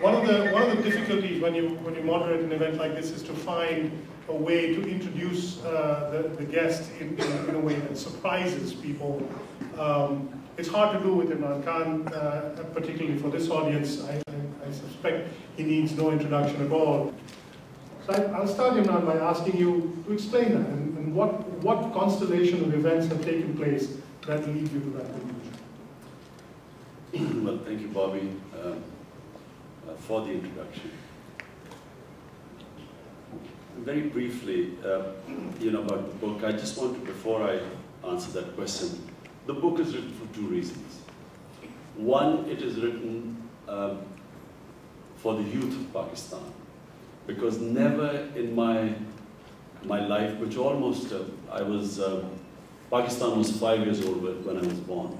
One of the one of the difficulties when you when you moderate an event like this is to find a way to introduce uh, the, the guest in, in, in, a way that surprises people. Um, it's hard to do with Imran Khan, uh, particularly for this audience. I, I, I, suspect he needs no introduction at all. So I, will start Imran by asking you to explain that and, and what, what constellation of events have taken place that lead you to that conclusion. Well, thank you, Bobby. Uh, for the introduction. Very briefly, uh, you know, about the book, I just want to, before I answer that question, the book is written for two reasons. One, it is written um, for the youth of Pakistan, because never in my my life, which almost, uh, I was, uh, Pakistan was five years old when I was born.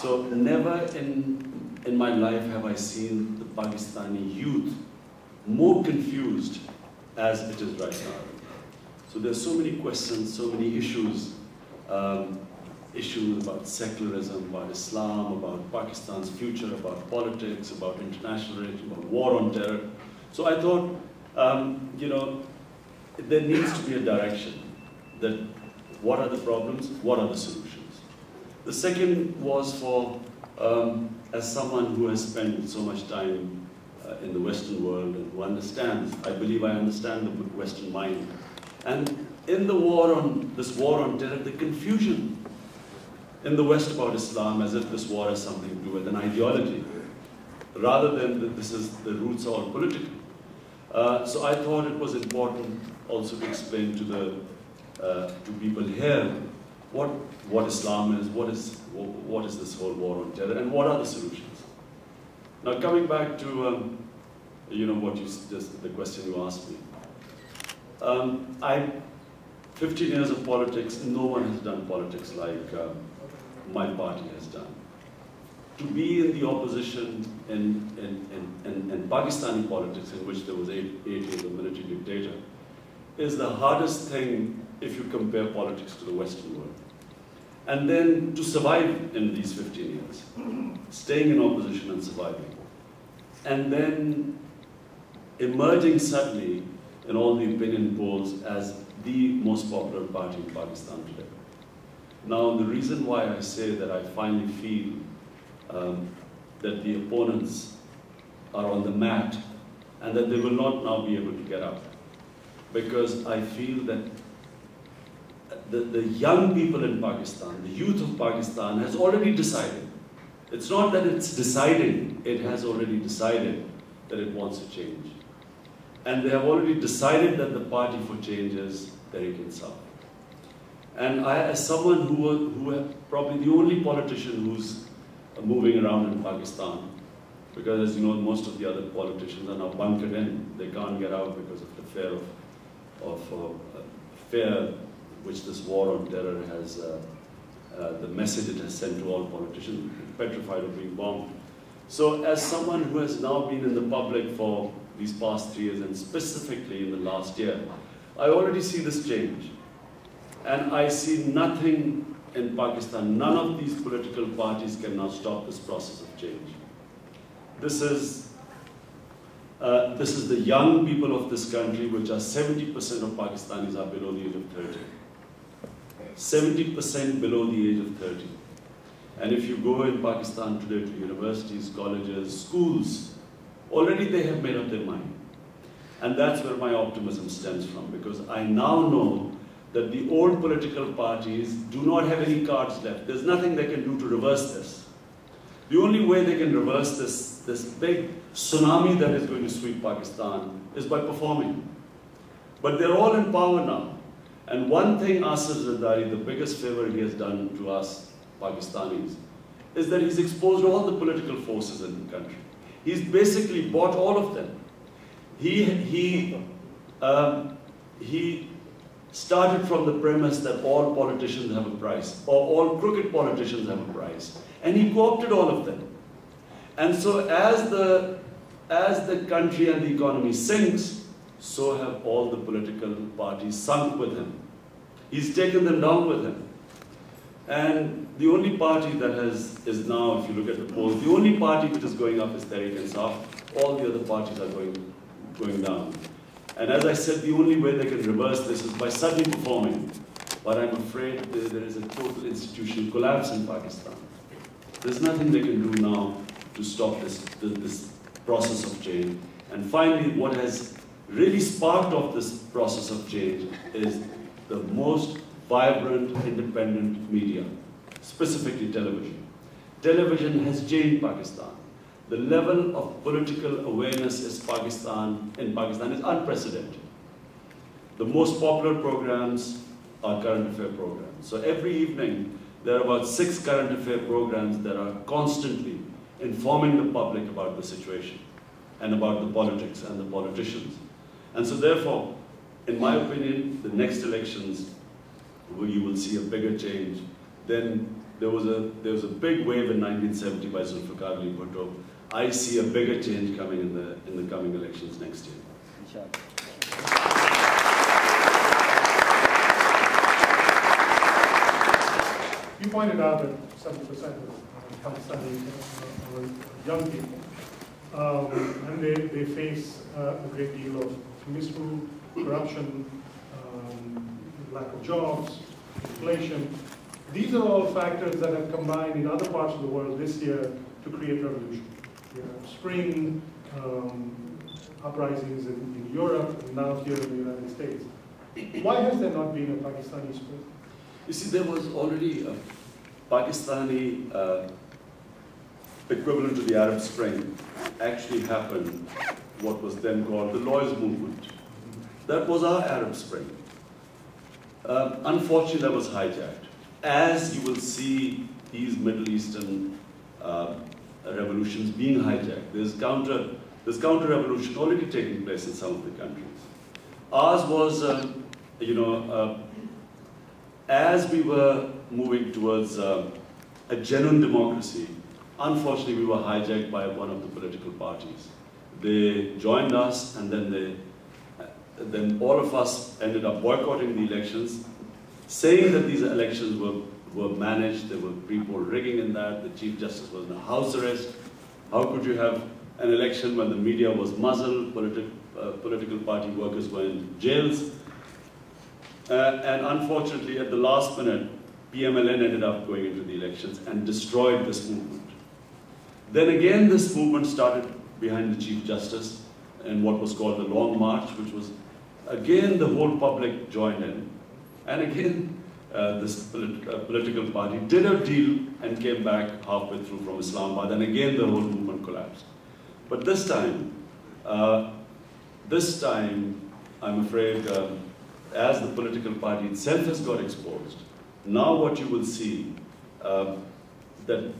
So never in in my life have I seen the Pakistani youth more confused as it is right now. So there's so many questions, so many issues, um, issues about secularism, about Islam, about Pakistan's future, about politics, about international relations, about war on terror. So I thought, um, you know, there needs to be a direction that what are the problems, what are the solutions. The second was for um, as someone who has spent so much time uh, in the Western world and who understands, I believe I understand the Western mind. And in the war on, this war on terror, the confusion in the West about Islam as if this war has something to do with an ideology, rather than that this is, the roots are political. Uh, so I thought it was important also to explain to the uh, to people here what what Islam is, what is what is this whole war on terror, and what are the solutions. Now, coming back to um, you know what you just the question you asked me. Um, I, 15 years of politics, no one has done politics like um, my party has done. To be in the opposition in, in, in, in, Pakistani politics, in which there was eight, eight years of military dictator, is the hardest thing if you compare politics to the Western world. And then to survive in these 15 years, staying in opposition and surviving. And then emerging suddenly in all the opinion polls as the most popular party in Pakistan today. Now, the reason why I say that I finally feel um, that the opponents are on the mat and that they will not now be able to get up, because I feel that the, the young people in Pakistan, the youth of Pakistan has already decided. It's not that it's deciding, it has already decided that it wants to change. And they have already decided that the party for change is Tehreek Insaf. And I, as someone who, who probably the only politician who's moving around in Pakistan, because as you know, most of the other politicians are now bunkered in. They can't get out because of the fear of, of uh, fear which this war on terror has, uh, uh, the message it has sent to all politicians, petrified of being bombed. So as someone who has now been in the public for these past three years, and specifically in the last year, I already see this change. And I see nothing in Pakistan, none of these political parties can now stop this process of change. This is, uh, this is the young people of this country, which are 70% of Pakistanis are below the age of 30. 70% below the age of 30. And if you go in Pakistan today to universities, colleges, schools, already they have made up their mind. And that's where my optimism stems from, because I now know that the old political parties do not have any cards left. There's nothing they can do to reverse this. The only way they can reverse this, this big tsunami that is going to sweep Pakistan is by performing. But they're all in power now. And one thing Asif Zardari, the biggest favor he has done to us Pakistanis, is that he's exposed all the political forces in the country. He's basically bought all of them. He, he, um, he started from the premise that all politicians have a price, or all crooked politicians have a price. And he co-opted all of them. And so as the, as the country and the economy sinks, so have all the political parties sunk with him. He's taken them down with him. And the only party that has is now, if you look at the polls, the only party which is going up is Tehreek-e-Insaf. All the other parties are going going down. And as I said, the only way they can reverse this is by suddenly performing. But I'm afraid there, there is a total institutional collapse in Pakistan. There's nothing they can do now to stop this, this process of change. And finally, what has really sparked off this process of change is the most vibrant, independent media, specifically television. Television has changed Pakistan. The level of political awareness is Pakistan, in Pakistan is unprecedented. The most popular programs are current affair programs. So every evening, there are about six current affair programs that are constantly informing the public about the situation and about the politics and the politicians. And so therefore, in my opinion, the next elections, you will see a bigger change. Then there was a, there was a big wave in 1970 by Zulfikar Ali Bhutto. I see a bigger change coming in the, in the coming elections next year. You pointed out that 70% of Pakistani are young people, um, and they, they face uh, a great deal of misrule, corruption, um, lack of jobs, inflation. These are all factors that have combined in other parts of the world this year to create revolution. You have spring um, uprisings in, in, Europe and now here in the United States. Why has there not been a Pakistani spring? You see, there was already a Pakistani uh, equivalent to the Arab Spring actually happened, what was then called the Lawyers Movement. That was our Arab Spring. Um, unfortunately, that was hijacked. As you will see these Middle Eastern uh, revolutions being hijacked, there's counter, there's counter-revolution already taking place in some of the countries. Ours was, uh, you know, as we were moving towards a genuine democracy, unfortunately we were hijacked by one of the political parties. They joined us and then they then all of us ended up boycotting the elections, saying that these elections were, were managed, there were pre-poll rigging in that, the Chief Justice was in a house arrest. How could you have an election when the media was muzzled, politi uh, political party workers were in jails? Uh, and unfortunately, at the last minute, PMLN ended up going into the elections and destroyed this movement. Then again, this movement started behind the Chief Justice in what was called the Long March, which was Again, the whole public joined in. And again, uh, this polit uh, political party did a deal and came back halfway through from Islamabad, and again the whole movement collapsed. But this time, uh, this time, I'm afraid, um, as the political party itself has got exposed, now what you will see, uh, that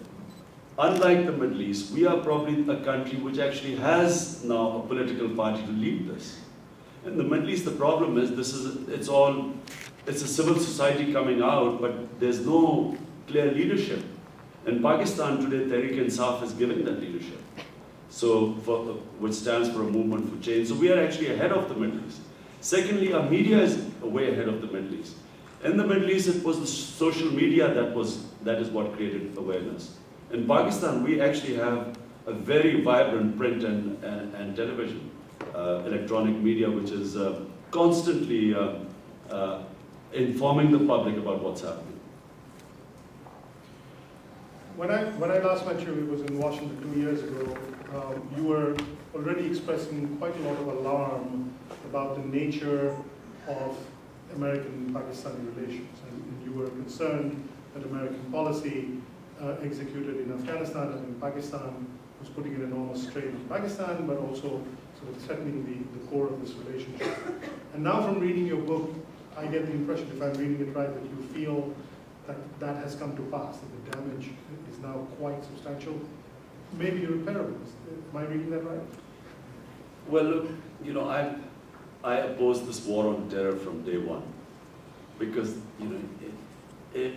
unlike the Middle East, we are probably a country which actually has now a political party to lead this. In the Middle East, the problem is this is it's all it's a civil society coming out, but there's no clear leadership. In Pakistan today, Tehreek-e-Insaf is giving that leadership. So, for, which stands for a movement for change. So we are actually ahead of the Middle East. Secondly, our media is way ahead of the Middle East. In the Middle East, it was the social media that was that is what created awareness. In Pakistan, we actually have a very vibrant print and, and, and television. Uh, electronic media, which is uh, constantly uh, informing the public about what's happening. When I, when I last met you, it was in Washington two years ago, um, you were already expressing quite a lot of alarm about the nature of American-Pakistani relations. And, and, you were concerned that American policy uh, executed in Afghanistan and in Pakistan was putting an enormous strain on Pakistan, but also sort of threatening the, the core of this relationship. And now from reading your book, I get the impression, if I'm reading it right, that you feel that that has come to pass, that the damage is now quite substantial, maybe irreparable. Am I reading that right? Well, look, you know, I, I opposed this war on terror from day one because, you know, it, it,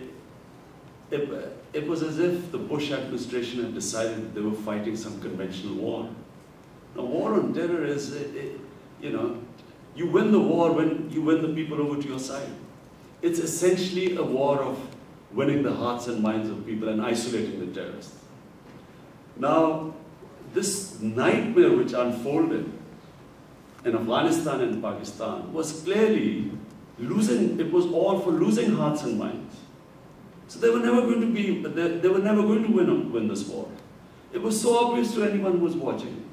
it, it was as if the Bush administration had decided that they were fighting some conventional war. A war on terror is, eh, eh, you know, you win the war when you win the people over to your side. It's essentially a war of winning the hearts and minds of people and isolating the terrorists. Now, this nightmare which unfolded in Afghanistan and Pakistan was clearly losing, it was all for losing hearts and minds. So they were never going to be, they, they were never going to win, win this war. It was so obvious to anyone who was watching.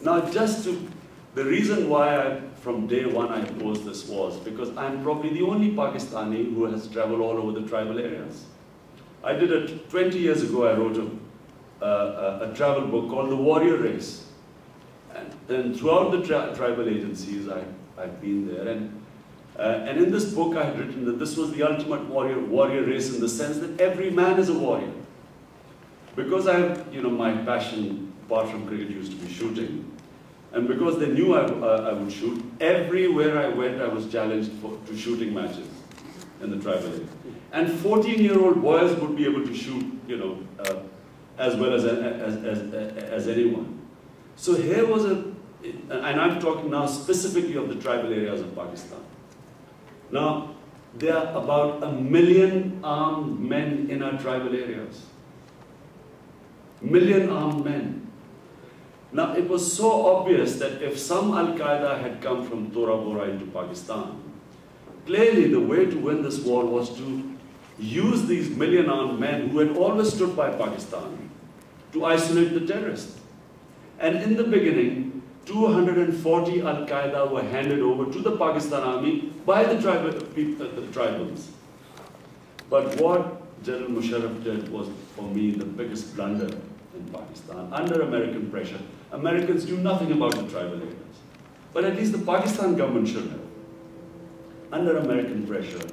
Now just to, the reason why I, from day one I opposed this was because I'm probably the only Pakistani who has traveled all over the tribal areas. I did it 20 years ago, I wrote a, a, a travel book called The Warrior Race. And, and throughout the tri tribal agencies, I, I've been there. And uh, and in this book, I had written that this was the ultimate warrior, warrior race in the sense that every man is a warrior. Because I have, you know, my passion, apart from cricket, used to be shooting. And because they knew I, uh, I would shoot, everywhere I went, I was challenged for, to shooting matches in the tribal area. And 14-year-old boys would be able to shoot, you know, uh, as well as, as, as, as anyone. So here was a, and I'm talking now specifically of the tribal areas of Pakistan. Now, there are about a million armed men in our tribal areas. Million armed men. Now, it was so obvious that if some Al-Qaeda had come from Tora Bora into Pakistan, clearly the way to win this war was to use these million armed men who had always stood by Pakistan to isolate the terrorists. And in the beginning, 240 Al-Qaeda were handed over to the Pakistan army by the, tribal, uh, the tribals. But what General Musharraf did was, for me, the biggest blunder in Pakistan, under American pressure. Americans knew nothing about the tribal areas. But at least the Pakistan government should have. Under American pressure,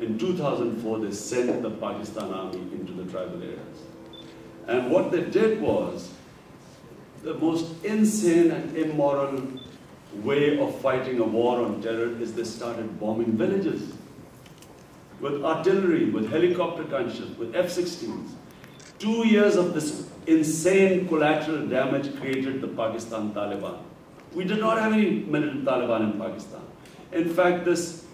in 2004, they sent the Pakistan army into the tribal areas. And what they did was, the most insane and immoral way of fighting a war on terror is they started bombing villages with artillery, with helicopter gunships, with F-16s. Two years of this insane collateral damage created the Pakistan Taliban. We did not have any militant Taliban in Pakistan. In fact, this,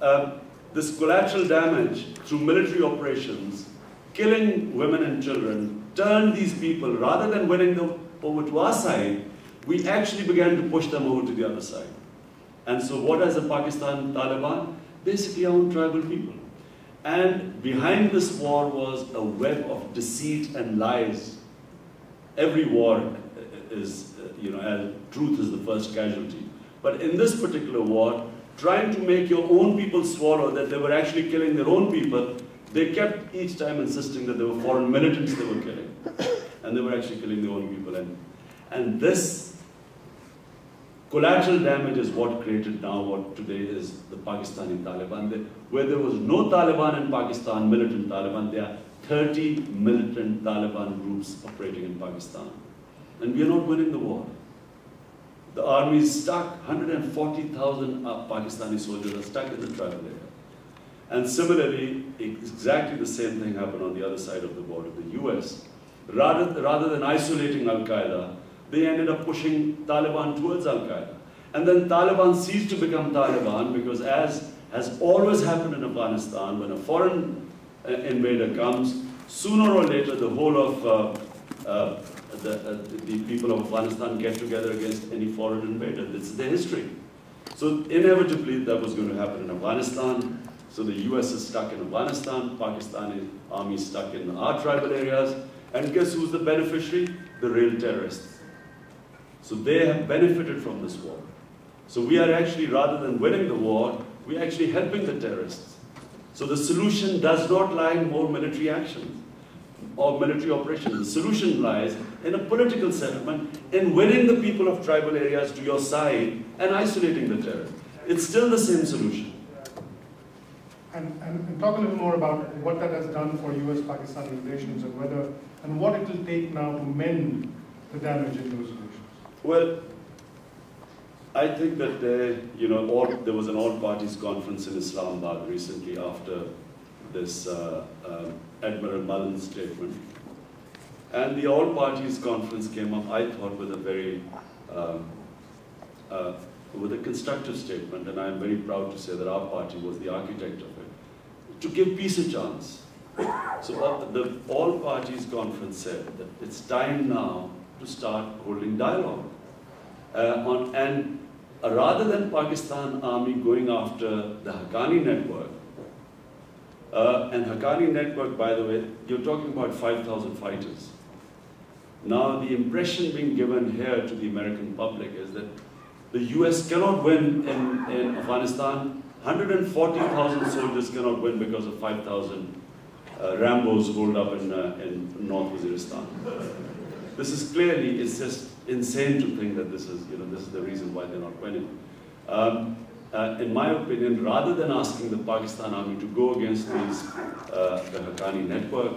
uh, this collateral damage through military operations, killing women and children, turned these people, rather than winning the over to our side, we actually began to push them over to the other side. And so what is the Pakistan Taliban? Basically our own tribal people. And behind this war was a web of deceit and lies. Every war is, you know, truth is the first casualty. But in this particular war, trying to make your own people swallow that they were actually killing their own people, they kept each time insisting that they were foreign militants they were killing and they were actually killing their own people. And, and this collateral damage is what created now what today is the Pakistani Taliban. They, where there was no Taliban in Pakistan, militant Taliban, there are 30 militant Taliban groups operating in Pakistan. And we are not winning the war. The army is stuck, 140,000 Pakistani soldiers are stuck in the tribal area. And similarly, exactly the same thing happened on the other side of the border. The US Rather, rather than isolating Al-Qaeda, they ended up pushing Taliban towards Al-Qaeda. And then Taliban ceased to become Taliban because as has always happened in Afghanistan, when a foreign uh, invader comes, sooner or later the whole of uh, uh, the, uh, the, people of Afghanistan get together against any foreign invader. This is their history. So inevitably that was going to happen in Afghanistan. So the US is stuck in Afghanistan, Pakistani army is stuck in our tribal areas, and guess who's the beneficiary? The real terrorists. So they have benefited from this war. So we are actually, rather than winning the war, we're actually helping the terrorists. So the solution does not lie in more military action or military operations. The solution lies in a political settlement, in winning the people of tribal areas to your side and isolating the terrorists. It's still the same solution. And, and, and, talk a little more about what that has done for U.S.-Pakistan relations and whether and what it will take now to mend the damage in those relations. Well, I think that there, you know, all, there was an all-parties conference in Islamabad recently after this uh, uh, Admiral Mullen statement. And the all-parties conference came up, I thought, with a very, um, uh, with a constructive statement, and I'm very proud to say that our party was the architect of to give peace a chance. So the all parties conference said that it's time now to start holding dialogue. Uh, on, and uh, rather than Pakistan army going after the Haqqani network, uh, and Haqqani network, by the way, you're talking about 5,000 fighters. Now, the impression being given here to the American public is that the US cannot win in, in Afghanistan. 140,000 soldiers cannot win because of 5,000 uh, Rambos rolled up in, uh, in North Waziristan. This is clearly, it's just insane to think that this is, you know, this is the reason why they're not winning. Um, uh, in my opinion, rather than asking the Pakistan army to go against these, uh, the Haqqani network,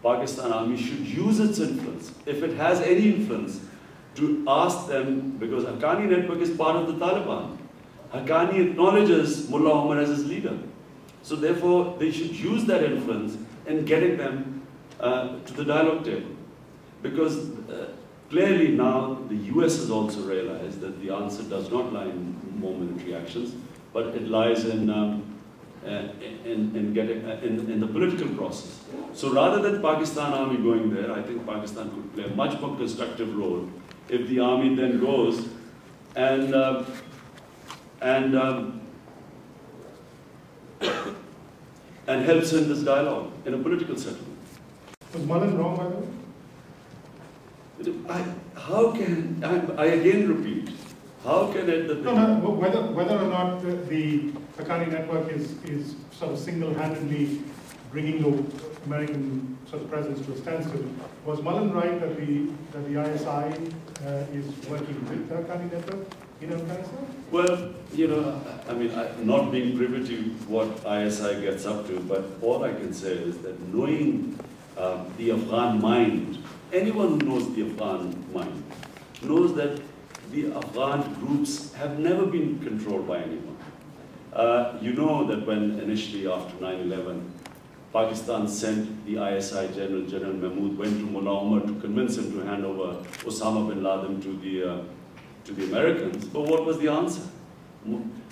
Pakistan army should use its influence, if it has any influence, to ask them, because Haqqani network is part of the Taliban. Haqqani acknowledges Mullah Omar as his leader. So therefore, they should use that influence in getting them uh, to the dialogue table. Because uh, clearly now the US has also realized that the answer does not lie in more military actions, but it lies in, um, uh, in, in, getting, uh, in, in, the political process. So rather than Pakistan army going there, I think Pakistan could play a much more constructive role if the army then goes and, uh, and, um, and helps in this dialogue in a political settlement. Was Mullen wrong, by the way? I, how can, I, I again repeat, how can it no, no, whether whether or not the, the network is is sort of single-handedly bringing the American sort of presence to a standstill, was Mullen right that the that the ISI uh, is working with the Haqqani network in Afghanistan? Well, you know, I mean, I, not being privy to what ISI gets up to, but all I can say is that knowing uh, the Afghan mind, anyone who knows the Afghan mind knows that the Afghan groups have never been controlled by anyone. Uh, you know that when initially after 9-11, Pakistan sent the ISI general, General Mahmood, went to Omar to convince him to hand over Osama bin Laden to the, uh, to the Americans. But what was the answer?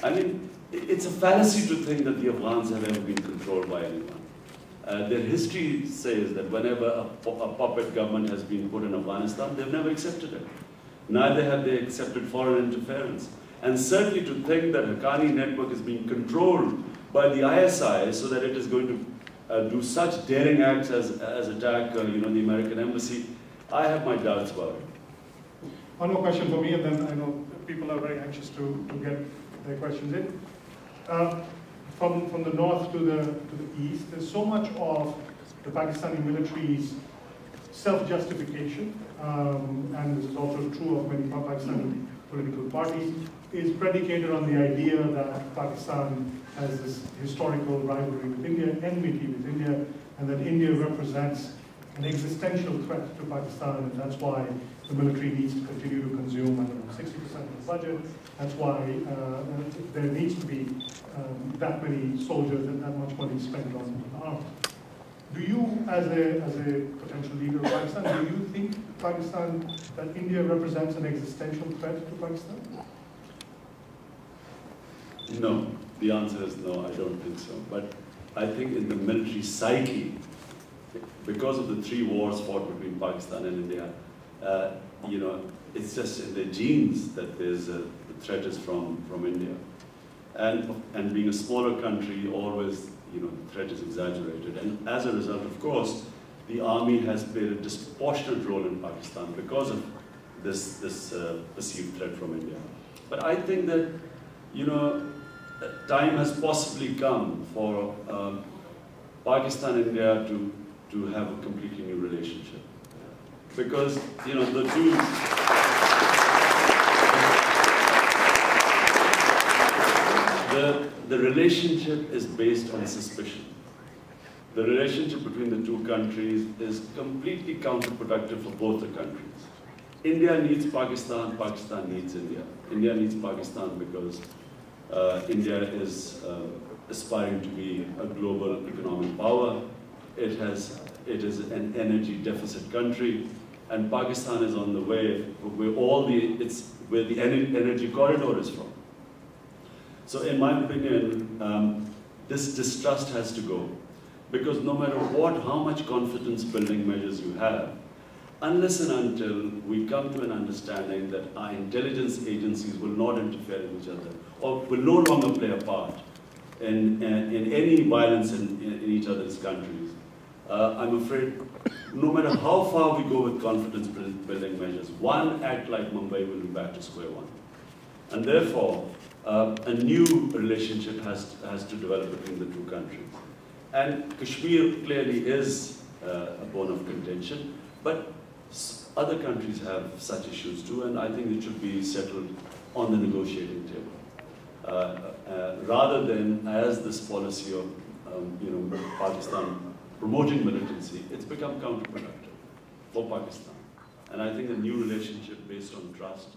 I mean, it's a fallacy to think that the Afghans have ever been controlled by anyone. Uh, their history says that whenever a, a puppet government has been put in Afghanistan, they've never accepted it. Neither have they accepted foreign interference. And certainly to think that Haqqani network is being controlled by the ISI so that it is going to uh, do such daring acts as, as attack uh, you know, the American embassy, I have my doubts about it. One more question for me, and then I know people are very anxious to, to get their questions in. Uh, from, from the north to the, to the east, there's so much of the Pakistani military's self-justification, um, and this is also true of many Pakistani political parties, is predicated on the idea that Pakistan has this historical rivalry with India, enmity with India, and that India represents an existential threat to Pakistan, and that's why the military needs to continue to consume, I don't know, 60% of the budget. That's why uh, there needs to be um, that many soldiers and that much money spent on arms. Do you, as a, as a potential leader of Pakistan, do you think Pakistan, that India represents an existential threat to Pakistan? No, the answer is no, I don't think so. But I think in the military psyche, because of the three wars fought between Pakistan and India, uh, you know, it's just in the genes that there's a, threat is from, from India. And, and being a smaller country, always you know, the threat is exaggerated. And as a result, of course, the army has played a disproportionate role in Pakistan because of this, this uh, perceived threat from India. But I think that, you know, time has possibly come for um, Pakistan and India to, to have a completely new relationship. Because, you know, the two... The, the relationship is based on suspicion. The relationship between the two countries is completely counterproductive for both the countries. India needs Pakistan, Pakistan needs India. India needs Pakistan because uh, India is uh, aspiring to be a global economic power. It, has, it is an energy deficit country, and Pakistan is on the way where all the, it's where the energy corridor is from. So in my opinion, um, this distrust has to go. Because no matter what, how much confidence building measures you have, unless and until we come to an understanding that our intelligence agencies will not interfere in each other or will no longer play a part in, in, in any violence in, in, each other's countries, uh, I'm afraid no matter how far we go with confidence building measures, one act like Mumbai will be back to square one. And therefore, uh, a new relationship has, has to develop between the two countries. And Kashmir clearly is uh, a bone of contention, but other countries have such issues too, and I think it should be settled on the negotiating table. Uh, uh, rather than as this policy of um, you know, Pakistan promoting militancy, it's become counterproductive for Pakistan. And I think a new relationship based on trust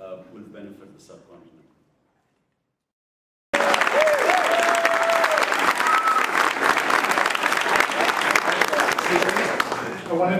uh, will benefit the subcontinent. I wanted